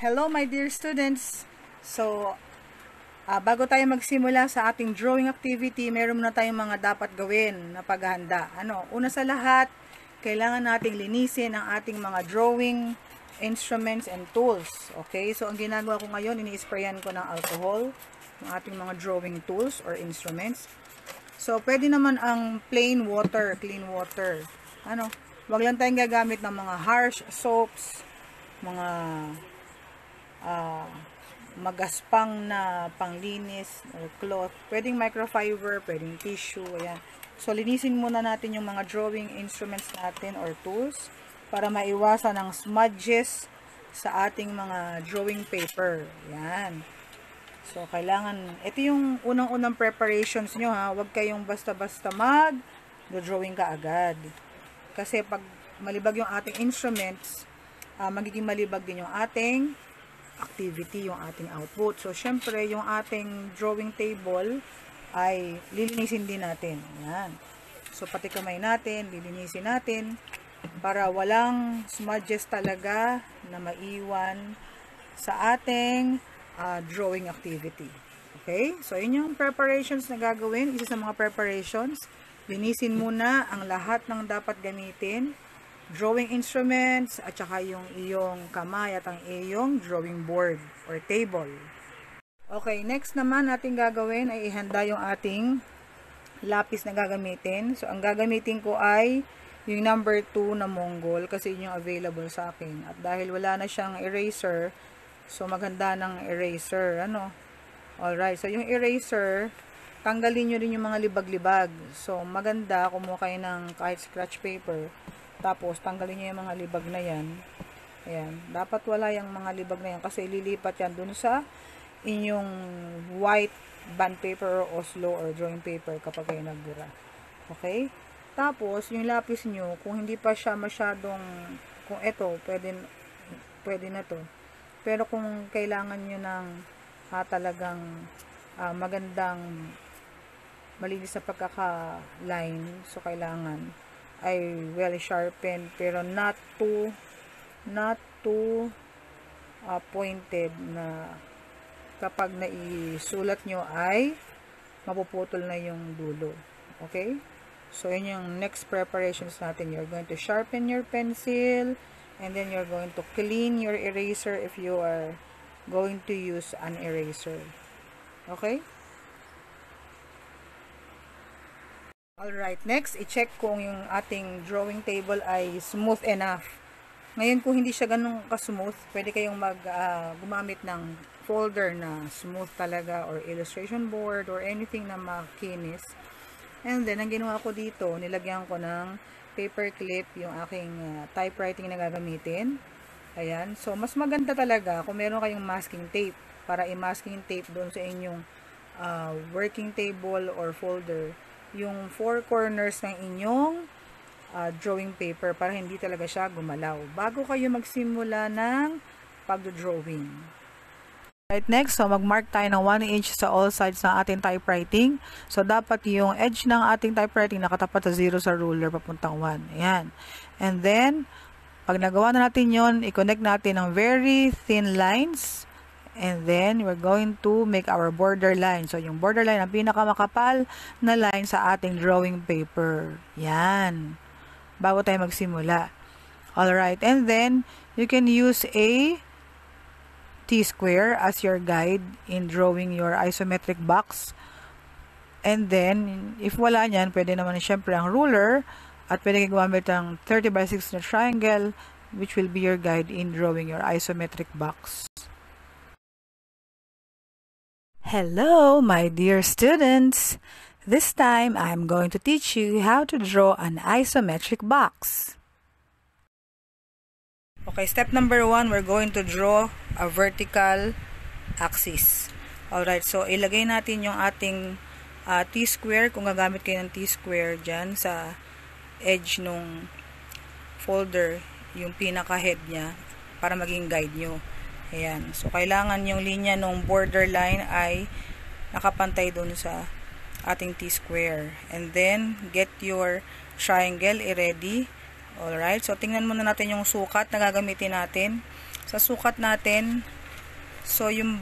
Hello my dear students! So, uh, bago tayo magsimula sa ating drawing activity, meron muna tayong mga dapat gawin na paghahanda. Ano, una sa lahat, kailangan nating linisin ang ating mga drawing instruments and tools. Okay? So, ang ginagawa ko ngayon, ini-sprayan ko ng alcohol ng ating mga drawing tools or instruments. So, pwede naman ang plain water, clean water. Ano, wag lang tayong gagamit ng mga harsh soaps, mga uh, magaspang na panglinis or cloth. Pwedeng microfiber, pwedeng tissue, ayan. So, linisin muna natin yung mga drawing instruments natin or tools para maiwasan ang smudges sa ating mga drawing paper. Ayan. So, kailangan, ito yung unang-unang preparations nyo ha. Huwag kayong basta-basta mag-drawing ka agad. Kasi pag malibag yung ating instruments, uh, magiging malibag din yung ating activity, yung ating output. So, syempre, yung ating drawing table ay lilinisin din natin. Yan. So, pati kamay natin, lilinisin natin para walang smudges talaga na maiwan sa ating uh, drawing activity. Okay? So, yun yung preparations na gagawin. Isa sa mga preparations. Linisin muna ang lahat ng dapat gamitin. Drawing instruments at saka yung iyong kamay at ang iyong drawing board or table. Okay, next naman natin gagawin ay ihanda yung ating lapis na gagamitin. So, ang gagamitin ko ay yung number 2 na Mongol kasi yun yung available sa akin. At dahil wala na siyang eraser, So, maganda ng eraser, ano. Alright, so yung eraser, tanggalin nyo rin yung mga libag-libag. So, maganda, kumuha kayo ng kahit scratch paper. Tapos, tanggalin nyo yung mga libag na yan. Ayan. Dapat wala yung mga libag na yan kasi lilipat yan dun sa inyong white band paper or Oslo or drawing paper kapag kayo nagbura. Okay? Tapos, yung lapis nyo, kung hindi pa siya masyadong, kung ito, pwede, pwede na to pero kung kailangan nyo ng ha, talagang uh, magandang malinis sa pagkaka-line, so kailangan ay well sharpened pero not too not too uh, pointed na kapag naisulat nyo ay mapuputol na yung dulo. Okay? So, yun yung next preparations natin. You're going to sharpen your pencil and then you're going to clean your eraser if you are going to use an eraser okay alright next i-check kung yung ating drawing table ay smooth enough ngayon kung hindi siya ganun ka-smooth pwede kayong mag uh, gumamit ng folder na smooth talaga or illustration board or anything na makinis and then ang ginawa ko dito nilagyan ko ng paper clip yung aking uh, typewriting na gagamitin. Ayan. So, mas maganda talaga kung meron kayong masking tape para i-masking tape doon sa inyong uh, working table or folder yung four corners ng inyong uh, drawing paper para hindi talaga siya gumalaw. Bago kayo magsimula ng pag-drawing. Right, next, so mag-mark tayo ng 1 inch sa all sides ng ating typewriting. So, dapat yung edge ng ating typewriting nakatapat sa 0 sa ruler papuntang 1. Ayan. And then, pag nagawa na natin yon i-connect natin ng very thin lines. And then, we're going to make our border line. So, yung border line, ang pinakamakapal na line sa ating drawing paper. Yan. Bago tayo magsimula. Alright. And then, you can use a T-square as your guide in drawing your isometric box. And then, if wala niyan, pwede naman syempre ang ruler at pwede kang gumamit ng 30 by 6 na triangle which will be your guide in drawing your isometric box. Hello, my dear students! This time, I'm going to teach you how to draw an isometric box. Okay, step number one, we're going to draw a vertical axis. Alright, so ilagay natin yung ating uh, T-square, kung gagamit kayo ng T-square dyan sa edge nung folder, yung pinaka-head niya, para maging guide nyo. Ayan, so kailangan yung linya nung borderline ay nakapantay dun sa ating T-square. And then, get your triangle i-ready Alright, so tingnan muna natin yung sukat na gagamitin natin. sa sukat natin, so yung,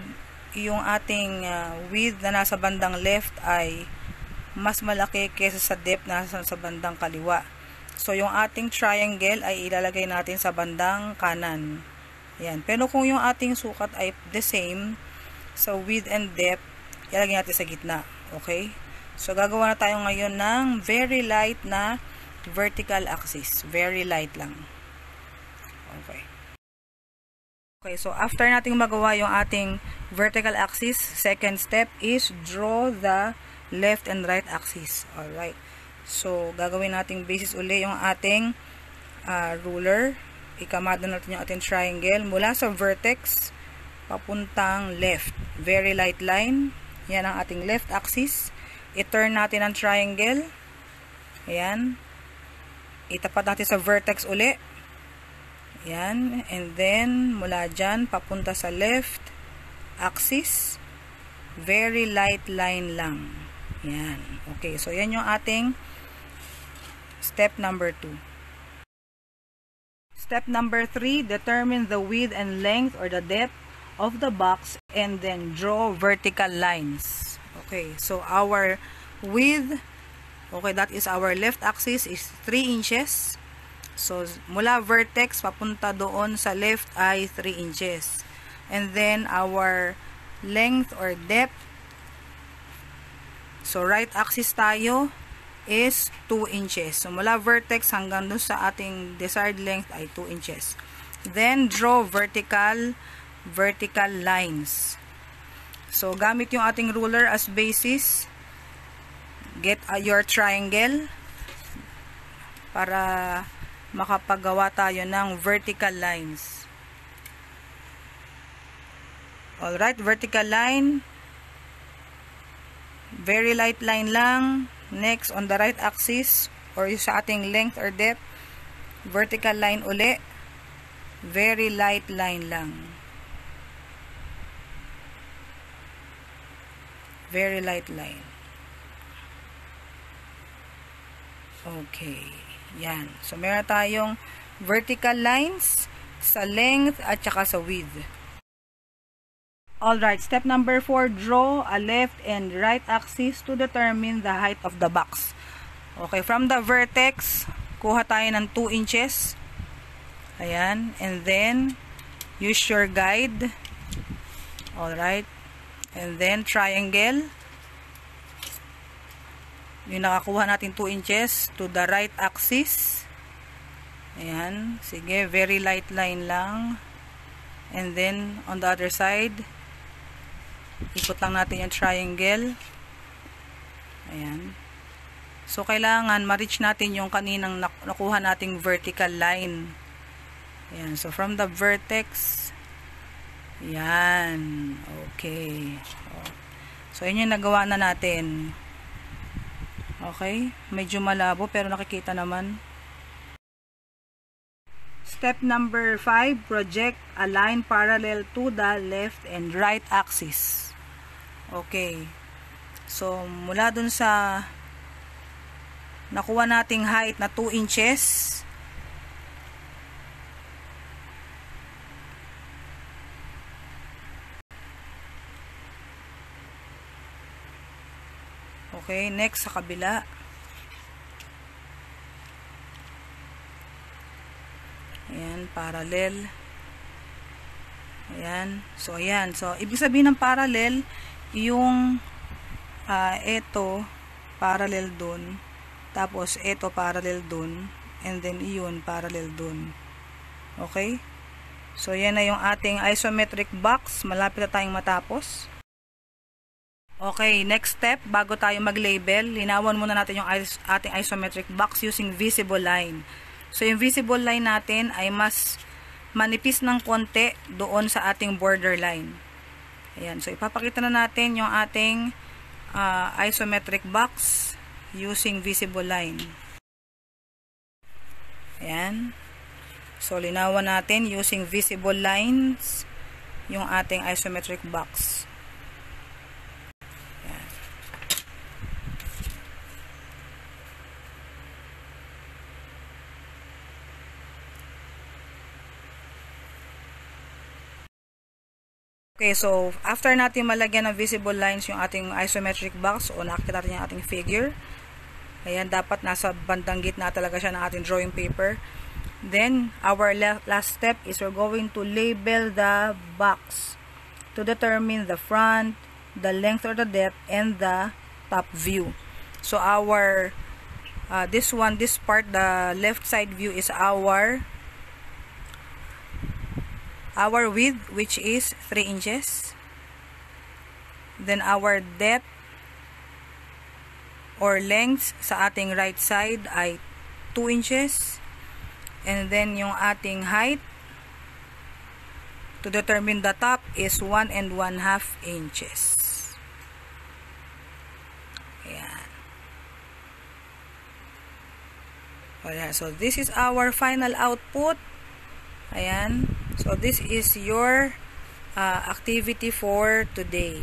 yung ating uh, width na nasa bandang left ay mas malaki kaysa sa depth na nasa sa bandang kaliwa. So, yung ating triangle ay ilalagay natin sa bandang kanan. Yan. Pero kung yung ating sukat ay the same, sa so width and depth, ilalagay natin sa gitna. Okay? So, gagawa na tayo ngayon ng very light na vertical axis. Very light lang. Okay. Okay, so after nating magawa yung ating vertical axis, second step is draw the left and right axis. Alright. So, gagawin nating basis uli yung ating uh, ruler. Ikamado natin yung ating triangle mula sa vertex papuntang left. Very light line. Yan ang ating left axis. I-turn natin ang triangle. Ayan. Itapat natin sa vertex uli. Ayan. And then, mula dyan, papunta sa left axis. Very light line lang. Yan. Okay, so yan yung ating step number 2. Step number 3, determine the width and length or the depth of the box and then draw vertical lines. Okay, so our width, okay, that is our left axis is 3 inches. So, mula vertex papunta doon sa left ay 3 inches. And then, our length or depth So, right axis tayo is 2 inches. So, mula vertex hanggang doon sa ating desired length ay 2 inches. Then, draw vertical, vertical lines. So, gamit yung ating ruler as basis. Get uh, your triangle para makapagawa tayo ng vertical lines. Alright, vertical line. Very light line lang. Next, on the right axis, or sa ating length or depth, vertical line uli. Very light line lang. Very light line. Okay. Yan. So, meron tayong vertical lines sa length at saka sa width. Alright, step number 4, draw a left and right axis to determine the height of the box. Okay, from the vertex, kuha tayo ng 2 inches. Ayan, and then, use your guide. Alright, and then triangle. Yung nakakuha natin 2 inches to the right axis. Ayan, sige, very light line lang. And then, on the other side, ikot lang natin yung triangle. Ayan. So kailangan ma-reach natin yung kaninang nakuha nating vertical line. Ayan. So from the vertex. Yan okay. So yun yung nagawa na natin. Okay. Medyo malabo pero nakikita naman. Step number 5, project a line parallel to the left and right axis. Okay. So, mula dun sa nakuha nating height na 2 inches, Okay, next sa kabila. Ayan, parallel. Ayan. So, ayan. So, ibig sabihin ng parallel, yung uh, ito parallel dun. Tapos ito parallel dun. And then iyon parallel dun. Okay? So yan na yung ating isometric box. Malapit na tayong matapos. Okay next step bago tayo mag label linawan muna natin yung ating isometric box using visible line. So yung visible line natin ay mas manipis ng konti doon sa ating borderline Ayan, so ipapakita na natin yung ating uh, isometric box using visible line. Ayan. So, linawan natin using visible lines yung ating isometric box. Okay, so after natin malagyan ng visible lines yung ating isometric box o nakikita natin yung ating figure, ayan, dapat nasa bandang gitna talaga siya ng ating drawing paper. Then, our last step is we're going to label the box to determine the front, the length or the depth, and the top view. So, our, uh, this one, this part, the left side view is our our width which is 3 inches then our depth or length sa ating right side ay 2 inches and then yung ating height to determine the top is 1 and 1 half inches ayan Ayan. So, this is our final output. Ayan. So, this is your uh, activity for today.